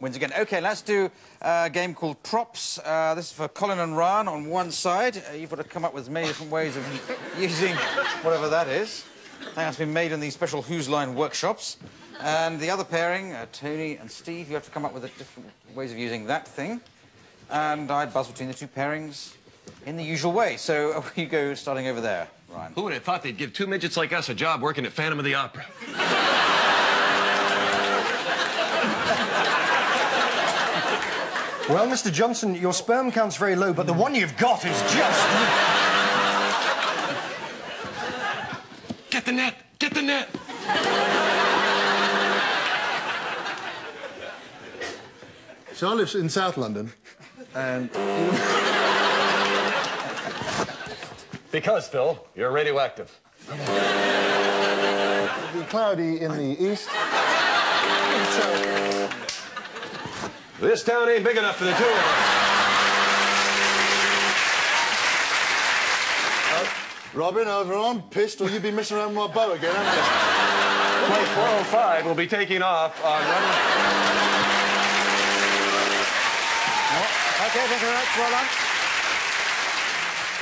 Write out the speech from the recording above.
wins again. OK, let's do a game called Props. Uh, this is for Colin and Ryan on one side. Uh, you've got to come up with many different ways of using whatever that is. I think that's been made in these special Whose Line workshops. And the other pairing, uh, Tony and Steve, you have to come up with different ways of using that thing. And I buzz between the two pairings in the usual way. So we go starting over there, Ryan. Who would have thought they'd give two midgets like us a job working at Phantom of the Opera? Well, Mr. Johnson, your sperm count's very low, but the one you've got is just... Get the net! Get the net! So I live in South London, and Because, Phil, you're radioactive. it'll be cloudy in the east. So, This town ain't big enough for the two of us. Uh, Robin, either I'm pissed or you've been messing around with my boat again, haven't you? Flight 405 will be taking off on runway... OK, thank you very much. Well done.